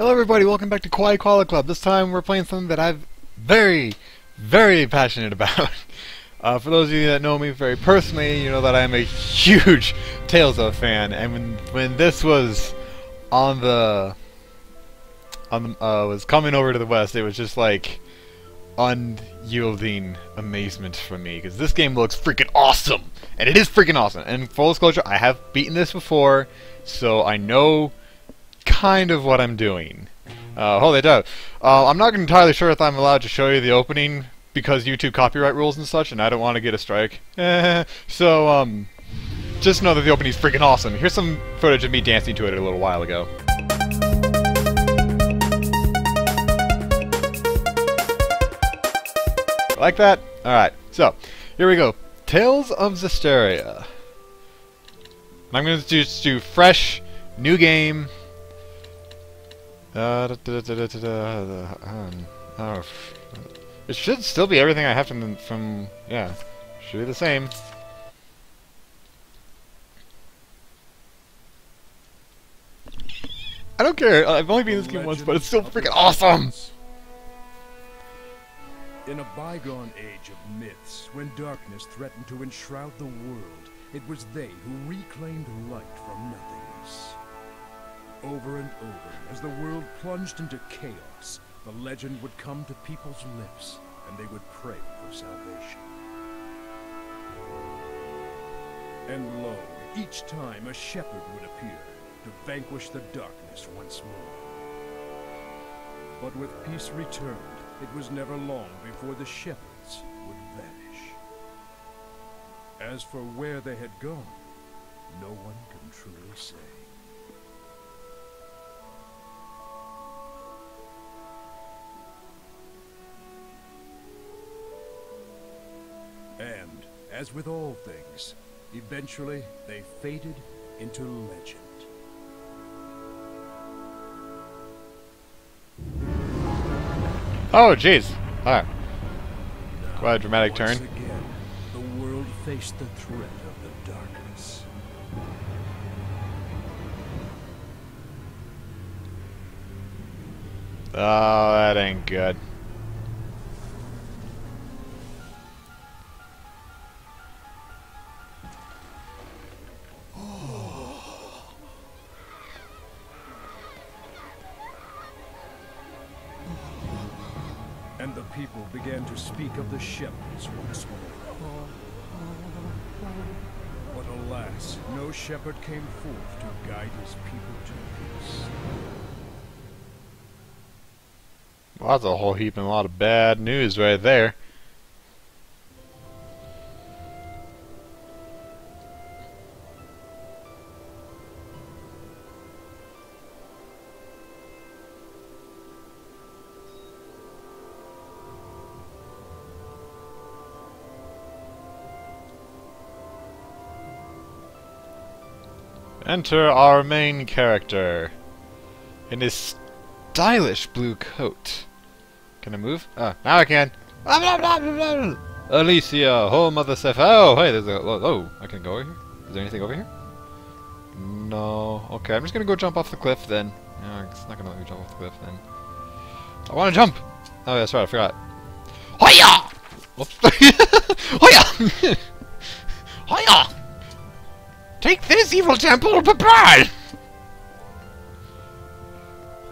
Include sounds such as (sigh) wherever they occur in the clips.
Hello everybody, welcome back to Kawaii Koala Club. This time we're playing something that I'm very, very passionate about. (laughs) Uh, for those of you that know me very personally, you know that I'm a huge Tales of fan, and when when this was on the on the, uh, was coming over to the west, it was just like unyielding amazement from me because this game looks freaking awesome, and it is freaking awesome. And full disclosure, I have beaten this before, so I know kind of what I'm doing. Uh, holy duh. Uh, I'm not entirely sure if I'm allowed to show you the opening because YouTube copyright rules and such, and I don't want to get a strike. (laughs) so, um, just know that the opening is freaking awesome. Here's some footage of me dancing to it a little while ago. Like that? Alright, so, here we go. Tales of Zestiria. I'm going to just do fresh, new game, uh, da, da, da, um, oh, it should still be everything I have from, from, yeah, should be the same. I don't care, I've only been in this game once, but it's still freaking awesome! In a bygone age of myths, when darkness threatened to enshroud the world, it was they who reclaimed light from nothingness. Over and over, as the world plunged into chaos, the legend would come to people's lips, and they would pray for salvation. And lo, each time a shepherd would appear, to vanquish the darkness once more. But with peace returned, it was never long before the shepherds would vanish. As for where they had gone, no one can truly say. As with all things, eventually they faded into legend. Oh, jeez. Alright. Quite a dramatic turn. Again, the world faced the threat of the darkness. Oh, that ain't good. And the people began to speak of the shepherds once more. But alas, no shepherd came forth to guide his people to peace. Well, that's a whole heap and a lot of bad news right there. Enter our main character in his stylish blue coat. Can I move? Ah, now I can. Elysia, home of the Sif. Oh, hey, there's a. Oh, oh, I can go over here. Is there anything over here? No. Okay, I'm just gonna go jump off the cliff then. No, it's not gonna let me jump off the cliff then. I want to jump. Oh, yeah, that's right. I forgot. Hoya! Whoops. Hoya! Take this, evil temple, Papal!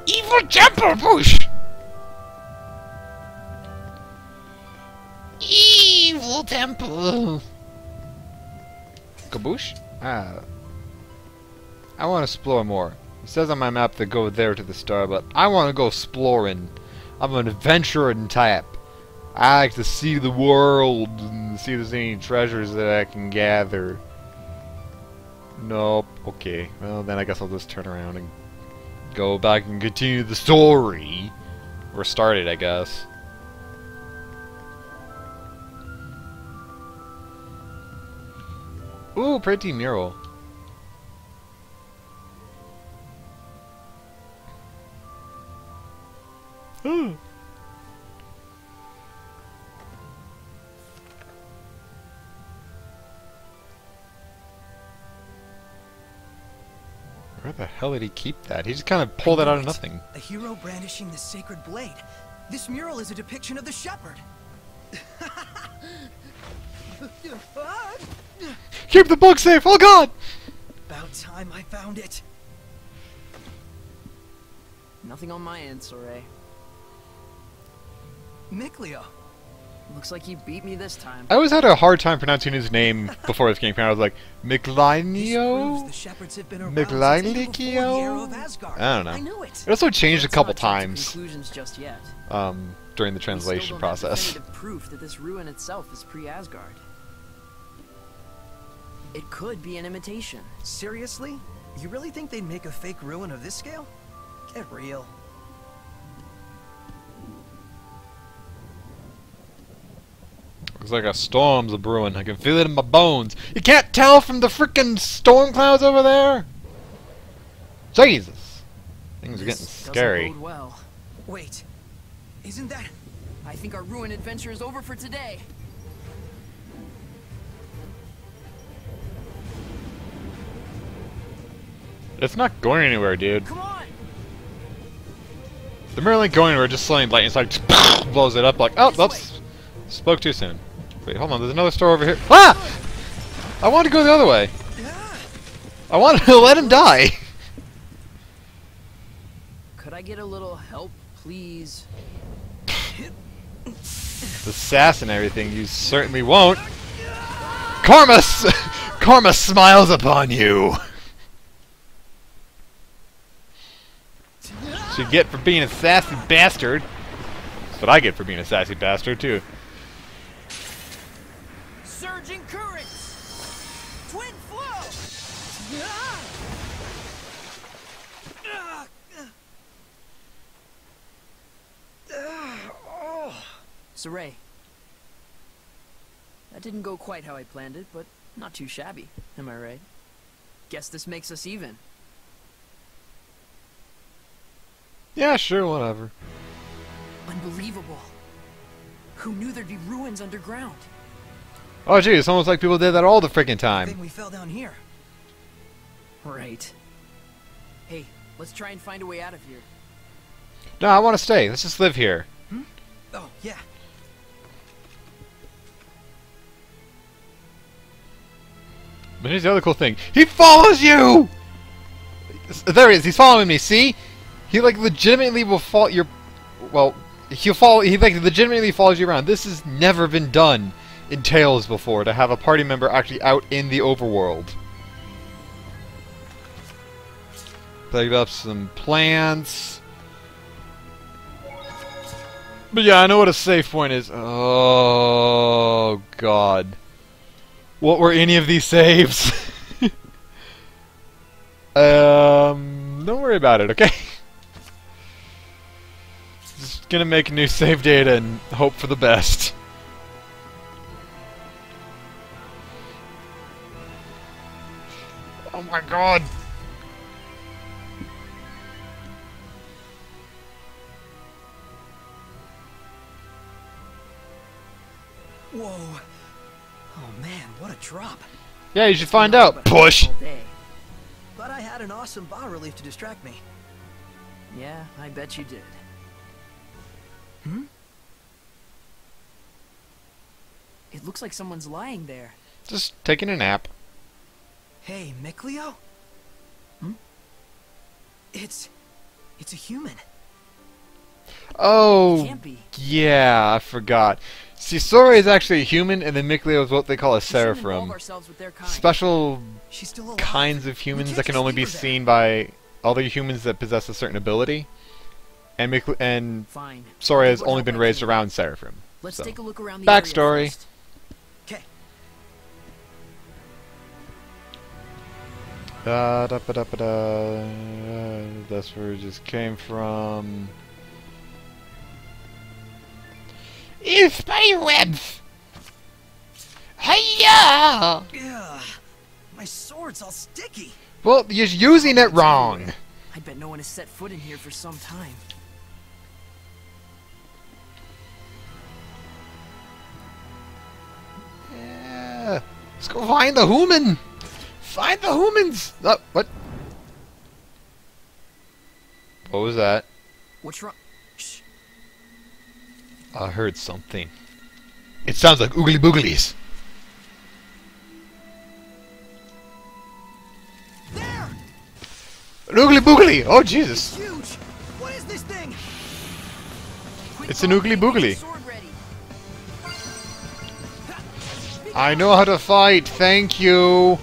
Evil temple push! Evil temple! Kaboosh? Ah. I want to explore more. It says on my map to go there to the star, but I want to go exploring. I'm an adventuring type. I like to see the world and see if there's any treasures that I can gather. Nope. Okay. Well, then I guess I'll just turn around and go back and continue the story. Or start it, I guess. Ooh, pretty mural. Where the hell did he keep that? He just kind of pulled that out of nothing. A hero brandishing the sacred blade. This mural is a depiction of the shepherd. (laughs) Keep the book safe! Oh god! About time I found it. Nothing on my end, Sorey. Eh? Mikleo. Looks like he beat me this time. I always had a hard time pronouncing his name before this game came out. I was like, This proves Miclinio? the shepherds have been around Miclinio? since even before the era of Asgard. I don't know. I knew it. It also changed a couple not jump to times Conclusions just yet. um, during the translation process. proof that this ruin itself is pre-Asgard. It could be an imitation. Seriously? You really think they'd make a fake ruin of this scale? Get real. Looks like a storm's a brewing. I can feel it in my bones. You can't tell from the freaking storm clouds over there? Jesus. Things are getting scary. well. Wait. Isn't that... I think our ruin adventure is over for today. It's not going anywhere, dude. Come on! The ain't going anywhere, just slaying lightning. It's like (laughs) blows it up like, oh, This oops. Spoke too soon. Wait, hold on, there's another store over here. Ah! I wanted to go the other way. I wanted to (laughs) let him die. Could I get a little help, please? The sass and everything, you certainly won't. Karma, s- (laughs) Karma smiles upon you. That's what you get for being a sassy bastard. That's what I get for being a sassy bastard too. Surging currents! Twin flow! Sorey. That didn't go quite how I planned it, but not too shabby. Am I right? Guess this makes us even. Yeah, sure, whatever. Unbelievable. Who knew there'd be ruins underground? Oh, gee, it's almost like people did that all the freaking time. I think we fell down here. Right. Hey, let's try and find a way out of here. No, I want to stay. Let's just live here. Hmm? Oh, yeah. But here's the other cool thing. He follows you! There he is. He's following me. See? He like legitimately will follow your. Well, he'll follow. He like legitimately follows you around. This has never been done in Tales before to have a party member actually out in the overworld. Picked up some plants. But yeah, I know what a safe point is. Oh god. What were any of these saves? (laughs) um, don't worry about it, okay? (laughs) Just gonna make a new save data and hope for the best. Oh my god! Whoa. Oh man, what a drop. Yeah, you should find out. Push! But I had an awesome bas-relief to distract me. Yeah, I bet you did. Hmm? It looks like someone's lying there. Just taking a nap. Hey, Mikleo? Hmm? It's... it's a human. Oh, yeah, I forgot. See, Sora is actually a human, and then Mikleo is what they call a Seraphim. ourselves with their kind. Special kinds of humans that can only be seen by other humans that possess a certain ability. And Mikl- and. Sora has only been raised around Seraphim. Let's so. take a look around the Backstory. Da, da, ba, da, ba, da. That's where it just came from. It's spiderwebs! Hiya! Yeah. My sword's all sticky. Well, you're using it wrong. I bet no one has set foot in here for some time. Yeah. Let's go find the human. Find the humans. Uh, what? What was that? What's wrong? Shh. I heard something. It sounds like oogly booglies. There! An oogly boogly! Oh Jesus. It's huge! What is this thing? It's an oogly boogly. I know how to fight, thank you!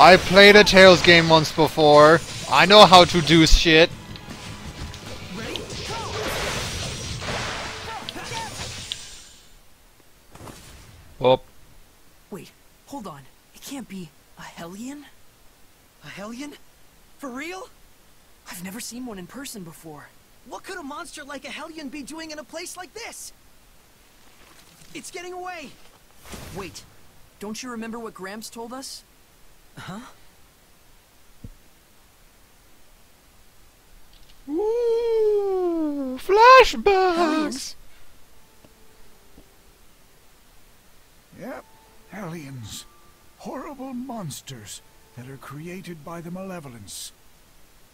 I played a Tales game once before. I know how to do shit. Oh, Wait, hold on. It can't be a Hellion? A Hellion? For real? I've never seen one in person before. What could a monster like a Hellion be doing in a place like this? It's getting away! Wait, don't you remember what Gramps told us? Huh? Ooh, flashbacks! Hellions? Yep, aliens. Horrible monsters that are created by the malevolence.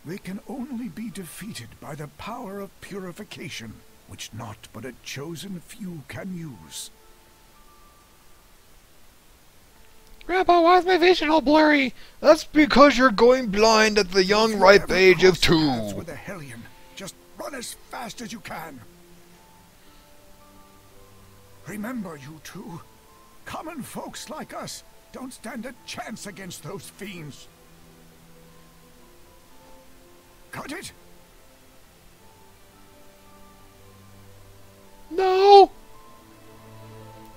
They can only be defeated by the power of purification, which not but a chosen few can use. Grandpa, why is my vision all blurry? That's because you're going blind at the young, you ripe age of two. With a hellion, just run as fast as you can. Remember, you two, common folks like us don't stand a chance against those fiends. Got it? No!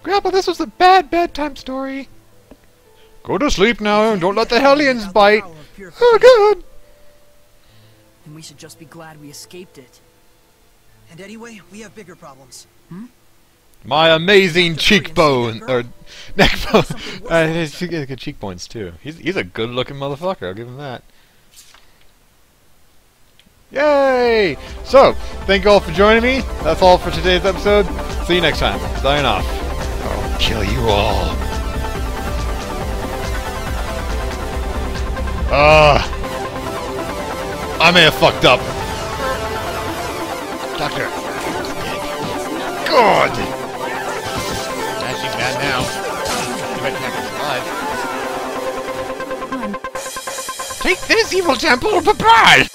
Grandpa, this was a bad bedtime story. Go to sleep now and don't let the hellions Without the bite. power of Oh, purification. God! And we should just be glad we escaped it. And anyway, we have bigger problems. Hmm? My amazing Dr. Florian, see cheekbone, or girl? neck bone. (laughs) Uh, than he's got good cheekbones too. He's he's a good-looking motherfucker. I'll give him that. Yay! So, thank you all for joining me. That's all for today's episode. See you next time. Sign off. I'll kill you all. Ah. I may have fucked up. Doctor. God! She's bad now. You better not. Take this, evil temple, Papal!